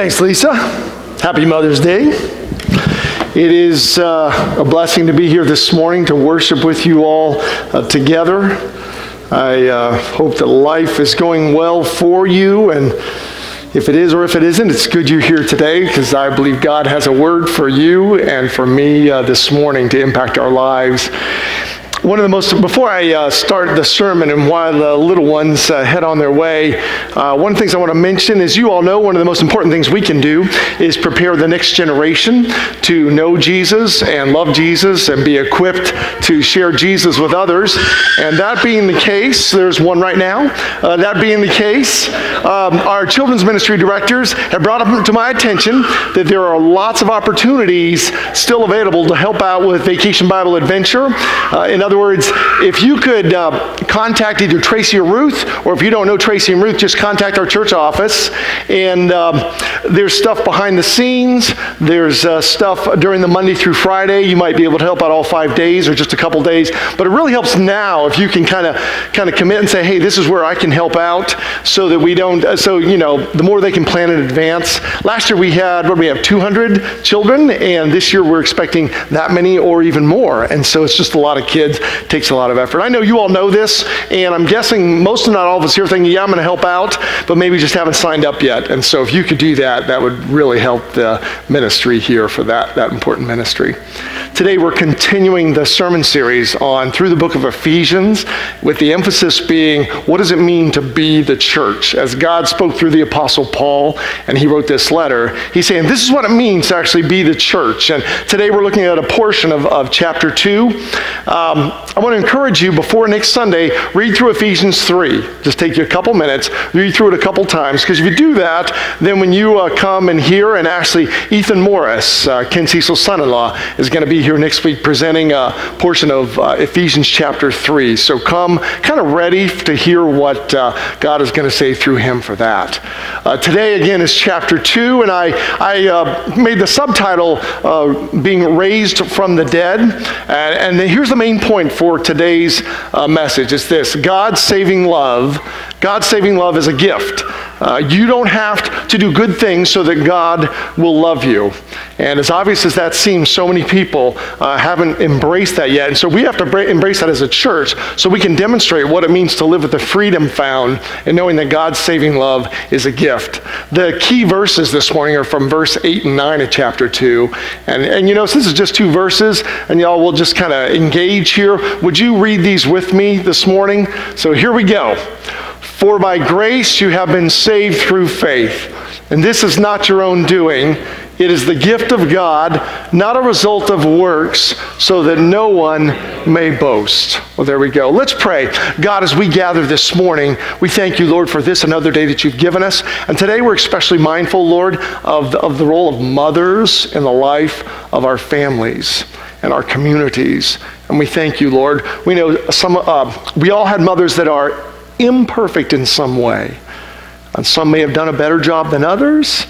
Thanks, Lisa. Happy Mother's Day. It is uh, a blessing to be here this morning to worship with you all uh, together. I uh, hope that life is going well for you, and if it is or if it isn't, it's good you're here today because I believe God has a word for you and for me uh, this morning to impact our lives. One of the most, before I uh, start the sermon and while the little ones uh, head on their way, uh, one of the things I want to mention is you all know one of the most important things we can do is prepare the next generation to know Jesus and love Jesus and be equipped to share Jesus with others. And that being the case, there's one right now. Uh, that being the case, um, our children's ministry directors have brought up to my attention that there are lots of opportunities still available to help out with Vacation Bible Adventure. Uh, in other words, if you could uh, contact either Tracy or Ruth, or if you don't know Tracy and Ruth, just contact our church office. And um, there's stuff behind the scenes. There's uh, stuff during the Monday through Friday. You might be able to help out all five days or just a couple days. But it really helps now if you can kind of kind of commit and say, hey, this is where I can help out, so that we don't. Uh, so you know, the more they can plan in advance. Last year we had what we have 200 children, and this year we're expecting that many or even more. And so it's just a lot of kids takes a lot of effort. I know you all know this, and I'm guessing most of not all of us here thinking, yeah, I'm going to help out, but maybe just haven't signed up yet. And so if you could do that, that would really help the ministry here for that, that important ministry. Today we're continuing the sermon series on through the book of Ephesians, with the emphasis being what does it mean to be the church? As God spoke through the Apostle Paul, and he wrote this letter, he's saying this is what it means to actually be the church. And today we're looking at a portion of, of chapter 2. Um, I want to encourage you before next Sunday, read through Ephesians 3. Just take you a couple minutes, read through it a couple times, because if you do that, then when you uh, come and hear, and actually Ethan Morris, uh, Ken Cecil's son in law, is going to be here next week presenting a portion of uh, Ephesians chapter 3. So come kind of ready to hear what uh, God is going to say through him for that. Uh, today, again, is chapter 2, and I, I uh, made the subtitle Being Raised from the Dead. And, and here's the main point point for today's uh, message. It's this God's saving love. God's saving love is a gift. Uh, you don't have to do good things so that God will love you. And as obvious as that seems, so many people uh, haven't embraced that yet. And so we have to bra- embrace that as a church so we can demonstrate what it means to live with the freedom found in knowing that God's saving love is a gift. The key verses this morning are from verse 8 and 9 of chapter 2. And, and you know, this is just two verses, and y'all will just kind of engage here. Would you read these with me this morning? So here we go. For by grace you have been saved through faith. And this is not your own doing. It is the gift of God, not a result of works, so that no one may boast. Well, there we go. Let's pray. God, as we gather this morning, we thank you, Lord, for this another day that you've given us. And today we're especially mindful, Lord, of the, of the role of mothers in the life of our families and our communities. And we thank you, Lord. We know some, uh, we all had mothers that are imperfect in some way. And some may have done a better job than others.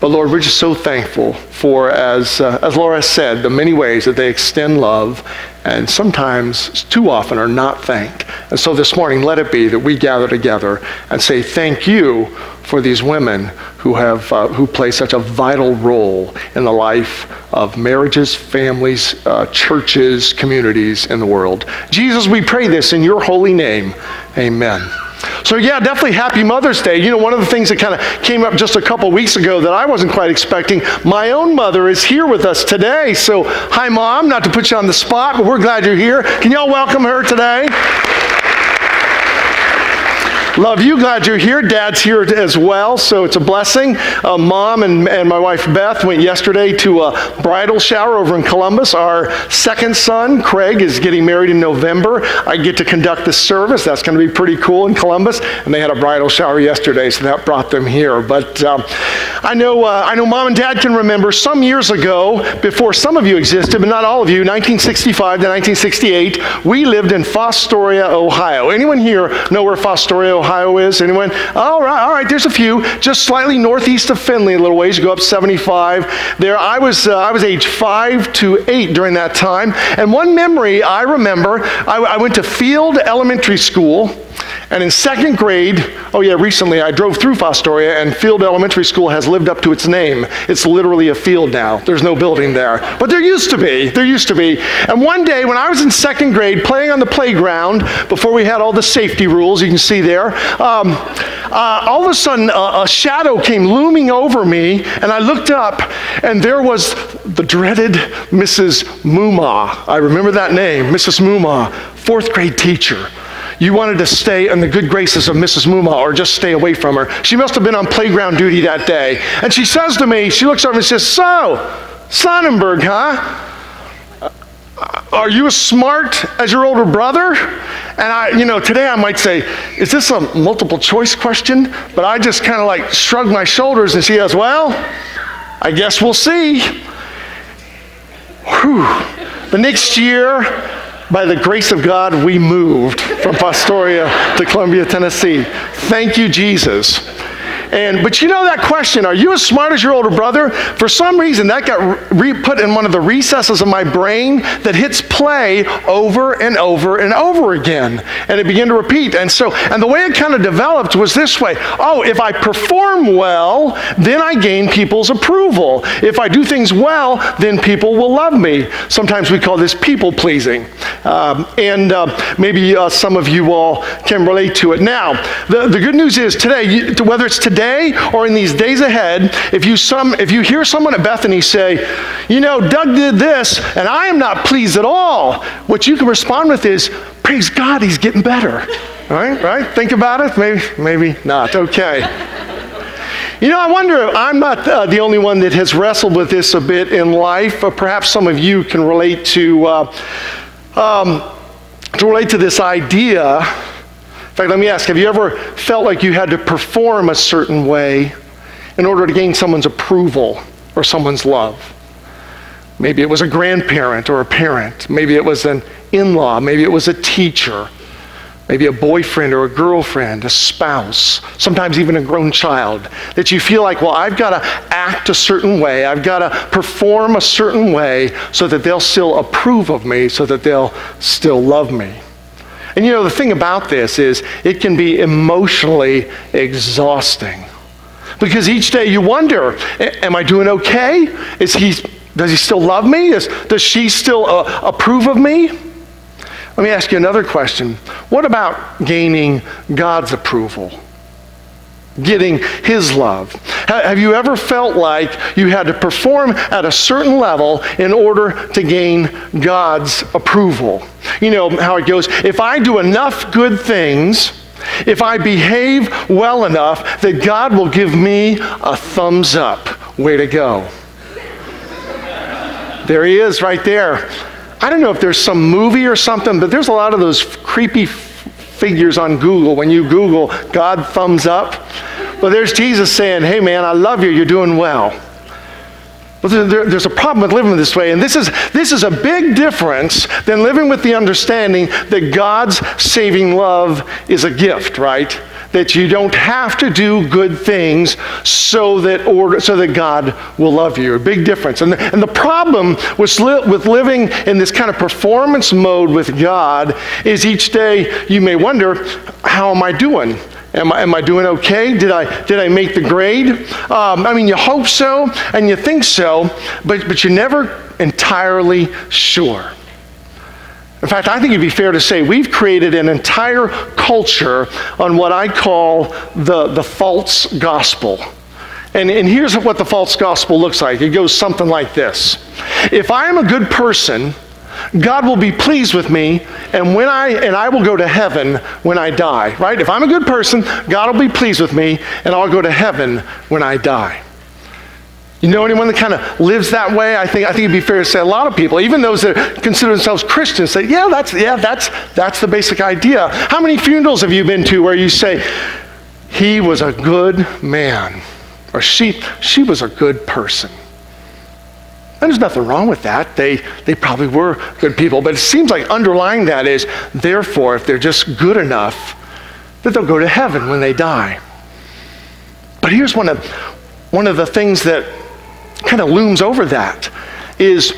But Lord, we're just so thankful for, as, uh, as Laura said, the many ways that they extend love and sometimes, too often, are not thanked. And so this morning, let it be that we gather together and say thank you for these women who, have, uh, who play such a vital role in the life of marriages, families, uh, churches, communities in the world. Jesus, we pray this in your holy name. Amen. So, yeah, definitely happy Mother's Day. You know, one of the things that kind of came up just a couple weeks ago that I wasn't quite expecting, my own mother is here with us today. So, hi, Mom, not to put you on the spot, but we're glad you're here. Can y'all welcome her today? Love you. Glad you're here. Dad's here as well, so it's a blessing. Uh, Mom and, and my wife Beth went yesterday to a bridal shower over in Columbus. Our second son, Craig, is getting married in November. I get to conduct the service. That's going to be pretty cool in Columbus. And they had a bridal shower yesterday, so that brought them here. But um, I know uh, I know Mom and Dad can remember some years ago, before some of you existed, but not all of you, 1965 to 1968, we lived in Fostoria, Ohio. Anyone here know where Fostoria, Ohio is? Anyone? All right, all right, there's a few. Just slightly northeast of Findlay, a little ways. You go up 75. There, I was, uh, I was age five to eight during that time. And one memory I remember, I, I went to Field Elementary School. And in second grade, oh yeah, recently I drove through Fostoria and Field Elementary School has lived up to its name. It's literally a field now. There's no building there. But there used to be. There used to be. And one day when I was in second grade playing on the playground, before we had all the safety rules, you can see there, um, uh, all of a sudden a shadow came looming over me and I looked up and there was the dreaded Mrs. Muma. I remember that name, Mrs. Muma, fourth grade teacher you wanted to stay in the good graces of Mrs. Muma or just stay away from her. She must have been on playground duty that day. And she says to me, she looks over and says, So, Sonnenberg, huh? Uh, are you as smart as your older brother? And I, you know, today I might say, is this a multiple choice question? But I just kind of like shrug my shoulders and she goes, well, I guess we'll see. Whew. The next year, by the grace of God, we moved from Fostoria to Columbia, Tennessee. Thank you, Jesus. And but you know that question, are you as smart as your older brother? For some reason that got re- put in one of the recesses of my brain that hits play over and over and over again. And it began to repeat. And so and the way it kind of developed was this way. Oh, if I perform well, then I gain people's approval. If I do things well, then people will love me. Sometimes we call this people pleasing. Um, and uh, maybe uh, some of you all can relate to it. Now, the, the good news is today, you, whether it's today today or in these days ahead, if you, some, if you hear someone at Bethany say, you know, Doug did this and I am not pleased at all, what you can respond with is, praise God, he's getting better. Right? Right? Think about it. Maybe, maybe not. Okay. You know, I wonder, if I'm not uh, the only one that has wrestled with this a bit in life. but perhaps some of you can relate to, uh, um, to relate to this idea in fact, let me ask have you ever felt like you had to perform a certain way in order to gain someone's approval or someone's love? Maybe it was a grandparent or a parent. Maybe it was an in law. Maybe it was a teacher. Maybe a boyfriend or a girlfriend, a spouse, sometimes even a grown child. That you feel like, well, I've got to act a certain way. I've got to perform a certain way so that they'll still approve of me, so that they'll still love me. And you know, the thing about this is it can be emotionally exhausting. Because each day you wonder, am I doing okay? Is he, does he still love me? Is, does she still uh, approve of me? Let me ask you another question. What about gaining God's approval? Getting His love. Have you ever felt like you had to perform at a certain level in order to gain God's approval? You know how it goes. If I do enough good things, if I behave well enough, that God will give me a thumbs up. Way to go. There he is right there. I don't know if there's some movie or something, but there's a lot of those creepy figures on Google. When you Google God thumbs up, well, there's Jesus saying, Hey, man, I love you. You're doing well. But there, there's a problem with living this way, and this is, this is a big difference than living with the understanding that God's saving love is a gift, right? That you don't have to do good things so that, order, so that God will love you. A big difference. And the, and the problem with, li- with living in this kind of performance mode with God is each day you may wonder, how am I doing? Am I, am I doing okay? Did I, did I make the grade? Um, I mean, you hope so and you think so, but, but you're never entirely sure. In fact, I think it'd be fair to say we've created an entire culture on what I call the, the false gospel. And, and here's what the false gospel looks like it goes something like this If I am a good person, God will be pleased with me, and when I and I will go to heaven when I die. Right? If I'm a good person, God will be pleased with me, and I'll go to heaven when I die. You know anyone that kind of lives that way? I think I think it'd be fair to say a lot of people, even those that consider themselves Christians, say, "Yeah, that's yeah, that's that's the basic idea." How many funerals have you been to where you say, "He was a good man," or "She she was a good person"? And there's nothing wrong with that. They, they probably were good people. But it seems like underlying that is, therefore, if they're just good enough, that they'll go to heaven when they die. But here's one of, one of the things that kind of looms over that is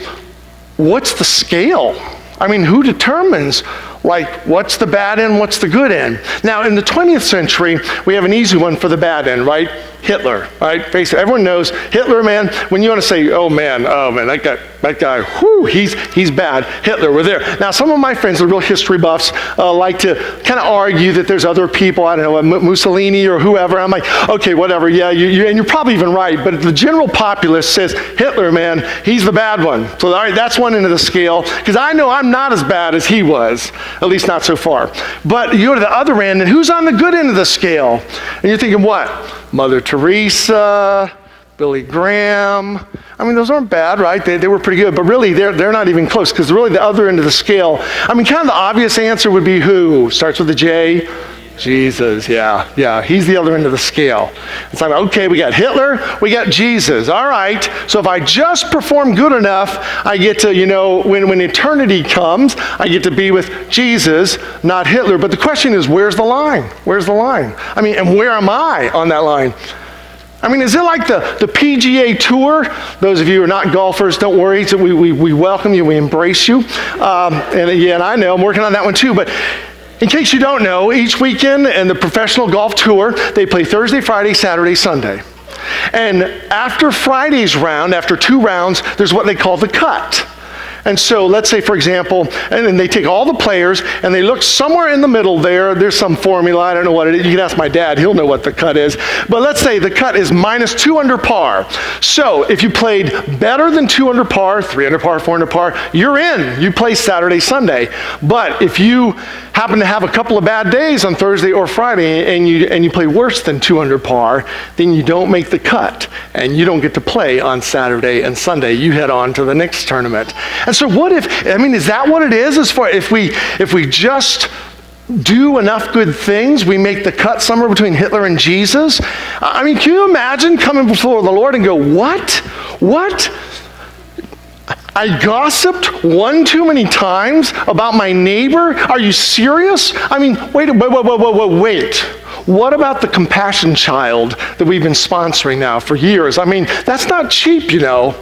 what's the scale? I mean, who determines like what's the bad end, what's the good end. Now, in the 20th century, we have an easy one for the bad end, right? Hitler, right? Face it, everyone knows Hitler, man. When you want to say, oh man, oh man, that guy, that guy, whoo, he's, he's bad. Hitler, we're there. Now, some of my friends, the real history buffs, uh, like to kind of argue that there's other people, I don't know, Mussolini or whoever. I'm like, okay, whatever, yeah, you, you, and you're probably even right, but the general populace says, Hitler, man, he's the bad one. So, all right, that's one end of the scale, because I know I'm not as bad as he was, at least not so far. But you go to the other end, and who's on the good end of the scale? And you're thinking, what? Mother Teresa, Billy Graham. I mean, those aren't bad, right? They, they were pretty good, but really, they're, they're not even close because really the other end of the scale, I mean, kind of the obvious answer would be who? Starts with a J. Jesus, yeah, yeah. He's the other end of the scale. It's like, okay, we got Hitler, we got Jesus. All right. So if I just perform good enough, I get to, you know, when, when eternity comes, I get to be with Jesus, not Hitler. But the question is, where's the line? Where's the line? I mean, and where am I on that line? I mean, is it like the, the PGA Tour? Those of you who are not golfers, don't worry. We, we, we welcome you, we embrace you. Um, and yeah, and I know I'm working on that one too. But in case you don't know, each weekend in the professional golf tour, they play Thursday, Friday, Saturday, Sunday. And after Friday's round, after two rounds, there's what they call the cut. And so let's say, for example, and then they take all the players and they look somewhere in the middle there. There's some formula. I don't know what it is. You can ask my dad. He'll know what the cut is. But let's say the cut is minus two under par. So if you played better than two under par, three under par, four under par, you're in. You play Saturday, Sunday. But if you happen to have a couple of bad days on Thursday or Friday and you, and you play worse than two under par, then you don't make the cut and you don't get to play on Saturday and Sunday. You head on to the next tournament. And so what if, I mean, is that what it is as far, if we, if we just do enough good things, we make the cut somewhere between Hitler and Jesus? I mean, can you imagine coming before the Lord and go, what? What? I gossiped one too many times about my neighbor? Are you serious? I mean, wait, wait, wait, wait, wait, wait. What about the compassion child that we've been sponsoring now for years? I mean, that's not cheap, you know.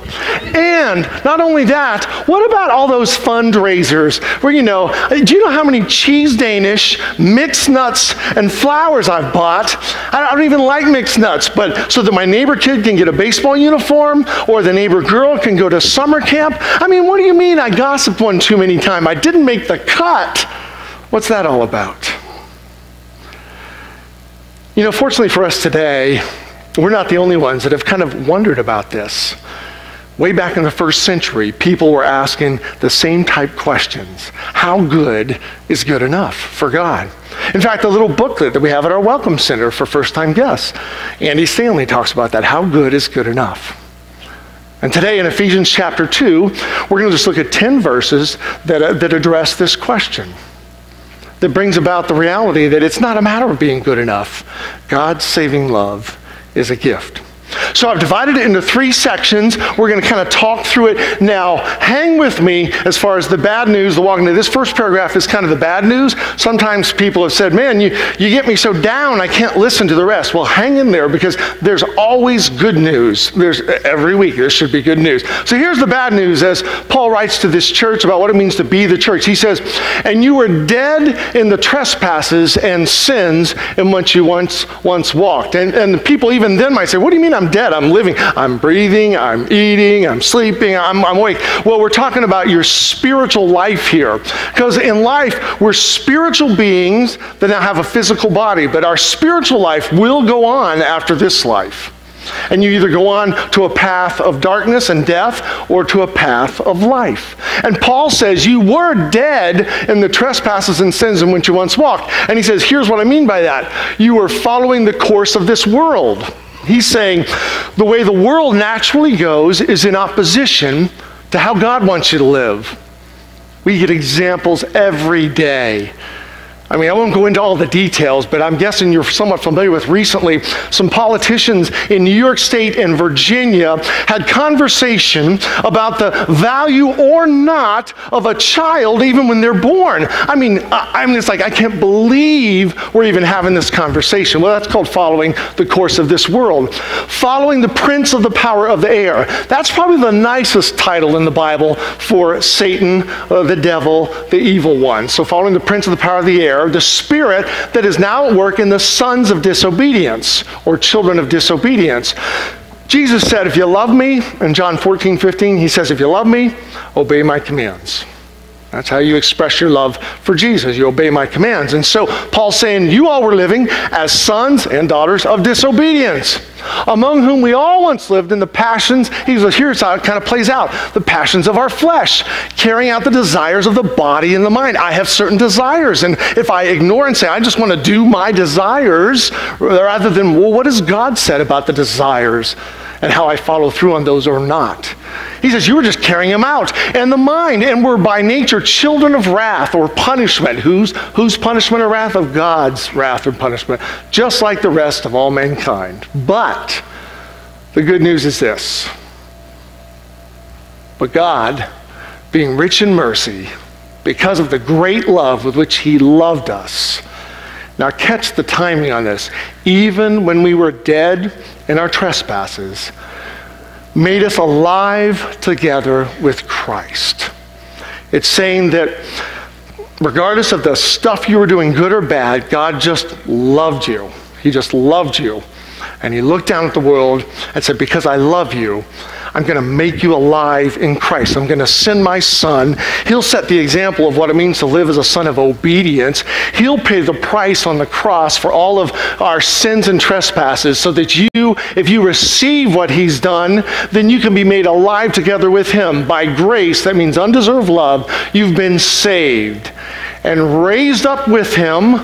And not only that, what about all those fundraisers where, you know, do you know how many cheese Danish, mixed nuts, and flowers I've bought? I don't even like mixed nuts, but so that my neighbor kid can get a baseball uniform or the neighbor girl can go to summer camp? I mean, what do you mean I gossiped one too many times? I didn't make the cut. What's that all about? You know, fortunately for us today, we're not the only ones that have kind of wondered about this. Way back in the first century, people were asking the same type questions. How good is good enough for God? In fact, the little booklet that we have at our Welcome Center for first time guests, Andy Stanley talks about that. How good is good enough? And today in Ephesians chapter 2, we're going to just look at 10 verses that, uh, that address this question that brings about the reality that it's not a matter of being good enough. God's saving love is a gift. So I've divided it into three sections. We're going to kind of talk through it now. Hang with me as far as the bad news, the walking. This first paragraph is kind of the bad news. Sometimes people have said, man, you, you get me so down, I can't listen to the rest. Well, hang in there because there's always good news. There's every week there should be good news. So here's the bad news as Paul writes to this church about what it means to be the church. He says, and you were dead in the trespasses and sins in which you once once walked. And, and people even then might say, what do you mean I'm dead. I'm living. I'm breathing. I'm eating. I'm sleeping. I'm, I'm awake. Well, we're talking about your spiritual life here. Because in life, we're spiritual beings that now have a physical body, but our spiritual life will go on after this life. And you either go on to a path of darkness and death or to a path of life. And Paul says, You were dead in the trespasses and sins in which you once walked. And he says, Here's what I mean by that you were following the course of this world. He's saying the way the world naturally goes is in opposition to how God wants you to live. We get examples every day. I mean, I won't go into all the details, but I'm guessing you're somewhat familiar with recently. Some politicians in New York State and Virginia had conversation about the value or not of a child even when they're born. I mean, I, mean, it's like, I can't believe we're even having this conversation. Well, that's called following the course of this world. Following the prince of the power of the air. That's probably the nicest title in the Bible for Satan, uh, the devil, the evil one. So, following the prince of the power of the air, the spirit that is now at work in the sons of disobedience or children of disobedience. Jesus said, If you love me, in John 14, 15, he says, If you love me, obey my commands. That's how you express your love for Jesus. You obey my commands. And so Paul's saying, You all were living as sons and daughters of disobedience, among whom we all once lived in the passions. Here's how it kind of plays out the passions of our flesh, carrying out the desires of the body and the mind. I have certain desires. And if I ignore and say, I just want to do my desires, rather than, well, what has God said about the desires and how I follow through on those or not? He says, You were just carrying them out. And the mind, and we're by nature children of wrath or punishment. Whose, whose punishment or wrath? Of God's wrath or punishment, just like the rest of all mankind. But the good news is this. But God, being rich in mercy, because of the great love with which He loved us, now, catch the timing on this. Even when we were dead in our trespasses, made us alive together with Christ. It's saying that regardless of the stuff you were doing, good or bad, God just loved you. He just loved you. And He looked down at the world and said, Because I love you, I'm going to make you alive in Christ. I'm going to send my son. He'll set the example of what it means to live as a son of obedience. He'll pay the price on the cross for all of our sins and trespasses so that you, if you receive what he's done, then you can be made alive together with him. By grace, that means undeserved love, you've been saved and raised up with him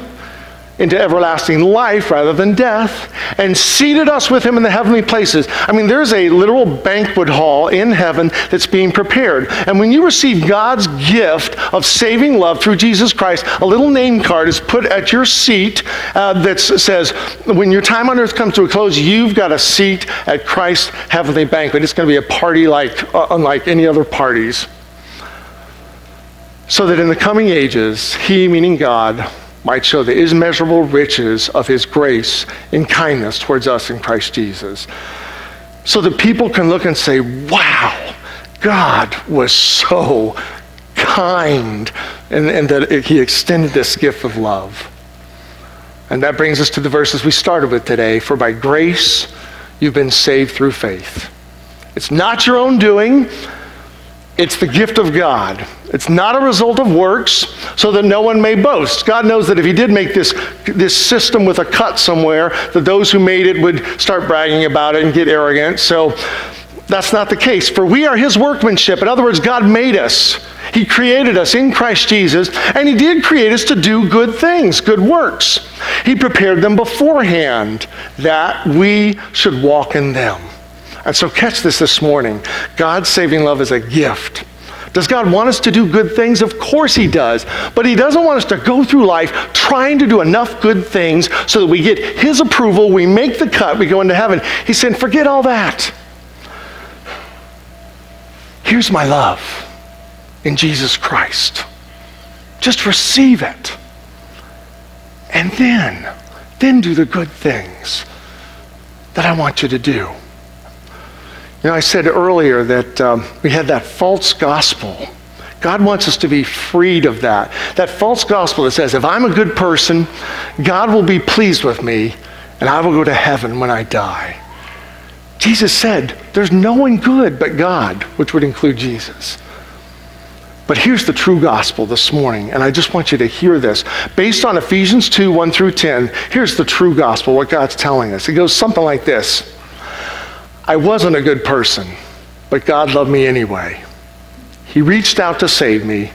into everlasting life rather than death, and seated us with him in the heavenly places. I mean, there's a literal banquet hall in heaven that's being prepared. And when you receive God's gift of saving love through Jesus Christ, a little name card is put at your seat uh, that says, when your time on earth comes to a close, you've got a seat at Christ's heavenly banquet. It's going to be a party like uh, unlike any other parties. So that in the coming ages, he, meaning God, might show the immeasurable riches of his grace and kindness towards us in Christ Jesus. So that people can look and say, wow, God was so kind, and, and that he extended this gift of love. And that brings us to the verses we started with today. For by grace you've been saved through faith. It's not your own doing, it's the gift of God. It's not a result of works, so that no one may boast. God knows that if He did make this, this system with a cut somewhere, that those who made it would start bragging about it and get arrogant. So that's not the case. For we are His workmanship. In other words, God made us. He created us in Christ Jesus, and He did create us to do good things, good works. He prepared them beforehand that we should walk in them. And so, catch this this morning God's saving love is a gift. Does God want us to do good things? Of course He does. But He doesn't want us to go through life trying to do enough good things so that we get His approval, we make the cut, we go into heaven. He said, forget all that. Here's my love in Jesus Christ. Just receive it. And then, then do the good things that I want you to do. You know, I said earlier that um, we had that false gospel. God wants us to be freed of that. That false gospel that says, if I'm a good person, God will be pleased with me and I will go to heaven when I die. Jesus said, there's no one good but God, which would include Jesus. But here's the true gospel this morning, and I just want you to hear this. Based on Ephesians 2 1 through 10, here's the true gospel, what God's telling us. It goes something like this I wasn't a good person, but God loved me anyway. He reached out to save me,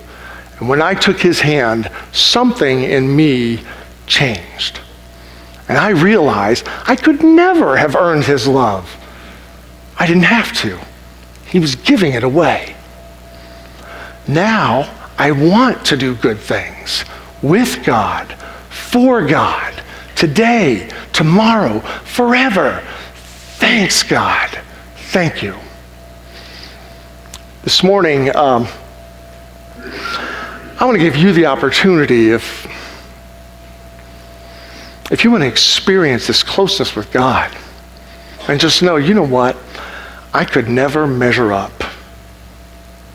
and when I took his hand, something in me changed. And I realized I could never have earned his love. I didn't have to. He was giving it away. Now I want to do good things with God for God, today, tomorrow, forever. Thanks, God. Thank you. This morning, um, I want to give you the opportunity if, if you want to experience this closeness with God and just know, you know what? I could never measure up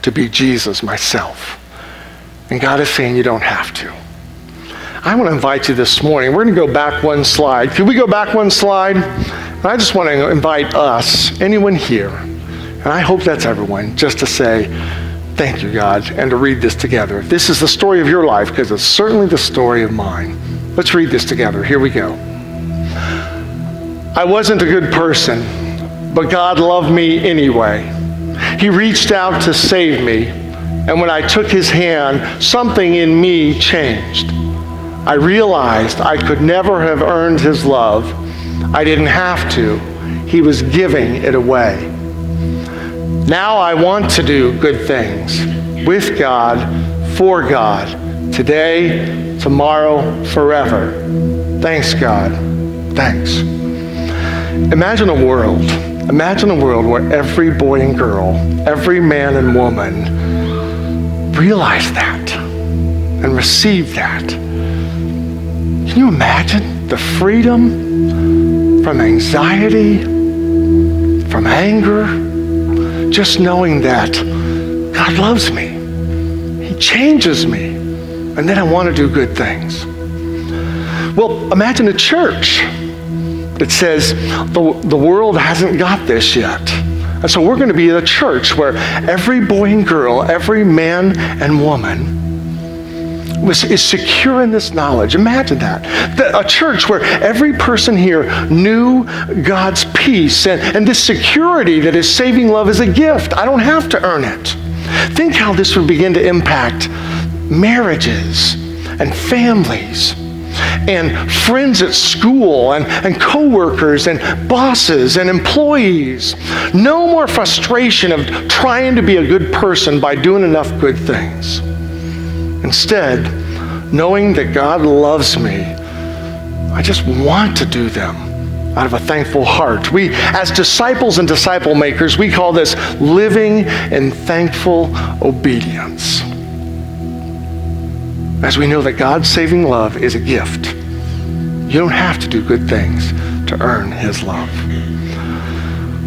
to be Jesus myself. And God is saying you don't have to. I want to invite you this morning. We're going to go back one slide. Can we go back one slide? And I just want to invite us, anyone here, and I hope that's everyone, just to say, Thank you, God, and to read this together. This is the story of your life because it's certainly the story of mine. Let's read this together. Here we go. I wasn't a good person, but God loved me anyway. He reached out to save me, and when I took his hand, something in me changed. I realized I could never have earned his love. I didn't have to. He was giving it away. Now I want to do good things with God, for God, today, tomorrow, forever. Thanks, God. Thanks. Imagine a world, imagine a world where every boy and girl, every man and woman realize that and receive that can you imagine the freedom from anxiety, from anger, just knowing that God loves me? He changes me, and then I want to do good things. Well, imagine a church that says the, the world hasn't got this yet. And so we're going to be a church where every boy and girl, every man and woman was, is secure in this knowledge. Imagine that. a church where every person here knew God's peace and, and this security that his saving love is a gift. I don't have to earn it. Think how this would begin to impact marriages and families and friends at school and, and coworkers and bosses and employees. No more frustration of trying to be a good person by doing enough good things. Instead, knowing that God loves me, I just want to do them out of a thankful heart. We, as disciples and disciple makers, we call this living in thankful obedience. As we know that God's saving love is a gift, you don't have to do good things to earn His love.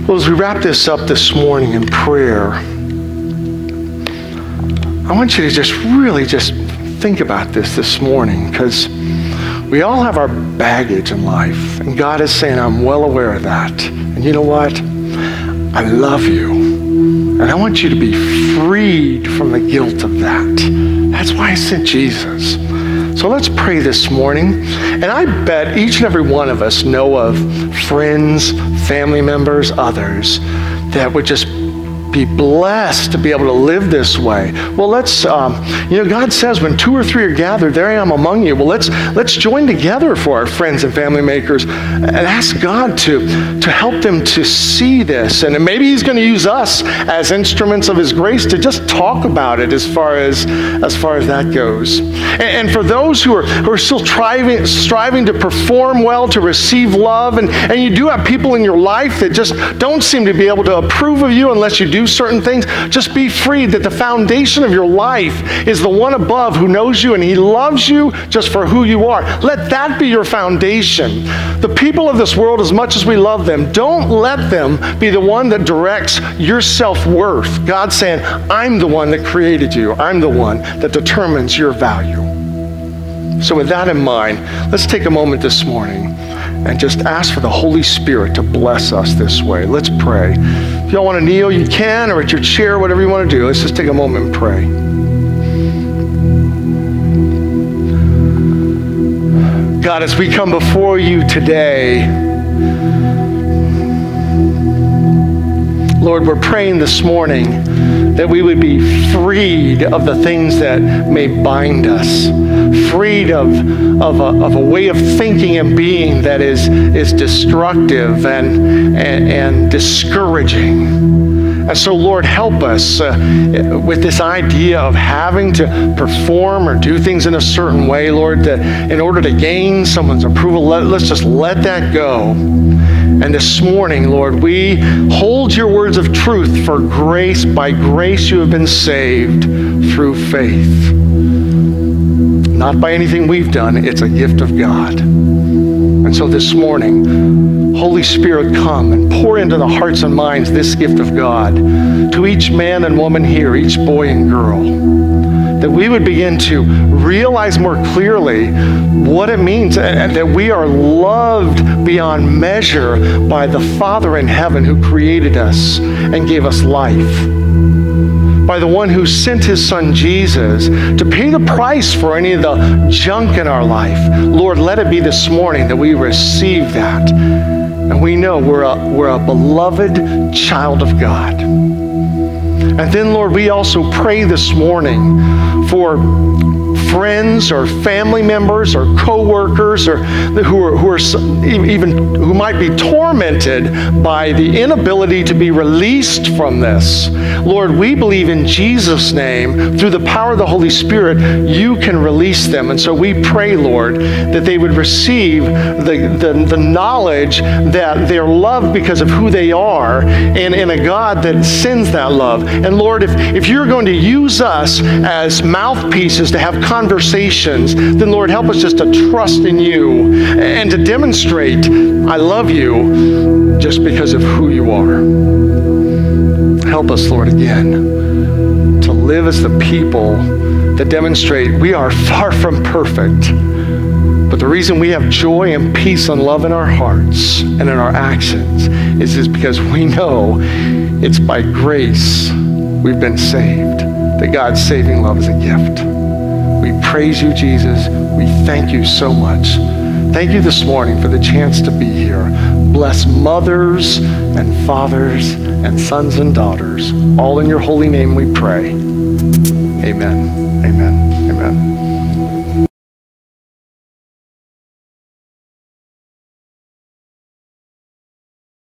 Well, as we wrap this up this morning in prayer, I want you to just really just think about this this morning because we all have our baggage in life. And God is saying, I'm well aware of that. And you know what? I love you. And I want you to be freed from the guilt of that. That's why I sent Jesus. So let's pray this morning. And I bet each and every one of us know of friends, family members, others that would just be blessed to be able to live this way. Well, let's, um, you know, God says when two or three are gathered, there I am among you. Well, let's, let's join together for our friends and family makers and ask God to, to help them to see this. And maybe He's going to use us as instruments of His grace to just talk about it as far as, as, far as that goes. And, and for those who are, who are still striving, striving to perform well, to receive love, and, and you do have people in your life that just don't seem to be able to approve of you unless you do certain things, just be free that the foundation of your life is the one above who knows you and he loves you just for who you are. Let that be your foundation. The people of this world, as much as we love them, don't let them be the one that directs your self worth. God's saying, I'm the one that created you, I'm the one that determines your value. So, with that in mind, let's take a moment this morning and just ask for the Holy Spirit to bless us this way. Let's pray. If y'all want to kneel, you can, or at your chair, whatever you want to do. Let's just take a moment and pray. God, as we come before you today, Lord, we're praying this morning that we would be freed of the things that may bind us, freed of, of, a, of a way of thinking and being that is, is destructive and, and, and discouraging. And so, Lord, help us uh, with this idea of having to perform or do things in a certain way, Lord, that in order to gain someone's approval, let, let's just let that go. And this morning, Lord, we hold your words of truth for grace. By grace, you have been saved through faith. Not by anything we've done, it's a gift of God. And so this morning, Holy Spirit, come and pour into the hearts and minds this gift of God to each man and woman here, each boy and girl. That we would begin to realize more clearly what it means and that we are loved beyond measure by the Father in heaven who created us and gave us life by the one who sent his son Jesus to pay the price for any of the junk in our life. Lord, let it be this morning that we receive that. And we know we're a, we're a beloved child of God. And then, Lord, we also pray this morning for friends or family members or coworkers or who are, who are even who might be tormented by the inability to be released from this. Lord, we believe in Jesus' name through the power of the Holy Spirit, you can release them. And so we pray, Lord, that they would receive the, the, the knowledge that they're loved because of who they are and in a God that sends that love. And Lord, if, if you're going to use us as mouthpieces to have conversations, then Lord, help us just to trust in you and to demonstrate I love you just because of who you are. Help us, Lord, again to live as the people that demonstrate we are far from perfect. But the reason we have joy and peace and love in our hearts and in our actions is, is because we know it's by grace we've been saved, that God's saving love is a gift. We praise you, Jesus. We thank you so much. Thank you this morning for the chance to be here. Bless mothers and fathers and sons and daughters. All in your holy name we pray. Amen. Amen. Amen.